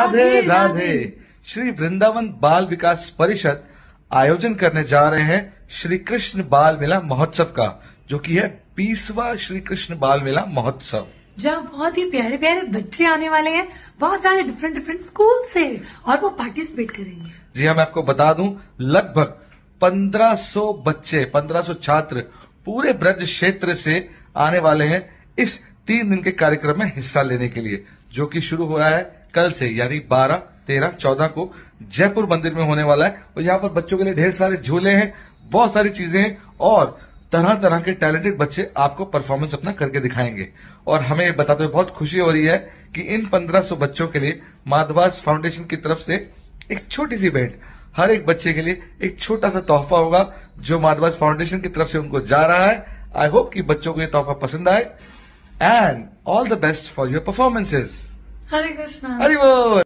राधे राधे श्री वृंदावन बाल विकास परिषद आयोजन करने जा रहे हैं श्री कृष्ण बाल मेला महोत्सव का जो कि है बीसवा श्री कृष्ण बाल मेला महोत्सव। जहाँ बहुत ही प्यारे प्यारे बच्चे आने वाले हैं बहुत सारे डिफरेंट डिफरेंट स्कूल से और वो पार्टिसिपेट करेंगे। जी हाँ मैं आपको बता दूँ लगभग 1500 बच्चे 1500 छात्र पूरे ब्रज क्षेत्र से आने वाले हैं इस तीन दिन के कार्यक्रम में हिस्सा लेने के लिए। जो कि शुरू हो रहा है कल से यानी 12, 13, 14 को जयपुर मंदिर में होने वाला है। और यहाँ पर बच्चों के लिए ढेर सारे झूले हैं बहुत सारी चीज़ें हैं और तरह तरह के टैलेंटेड बच्चे आपको परफॉर्मेंस अपना करके दिखाएँगे। और हमें बताते हुए बहुत खुशी हो रही है कि इन 1500 बच्चों के लिए माधवास फाउंडेशन की तरफ़ से एक छोटी सी बैंड हर एक बच्चे के लिए एक छोटा सा तोहफा होगा जो माधवास फाउंडेशन की तरफ़ से उनको जा रहा है। आई होप कि बच्चों को ये तोहफा पसंद आए and all the best for your performances Hare Krishna Hari बोल